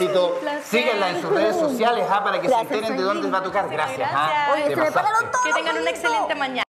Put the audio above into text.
éxito. Síguenla en sus redes sociales ah, para que se enteren de dónde va a tocar. Gracias. ah. Oye, todos Que tengan una excelente mañana.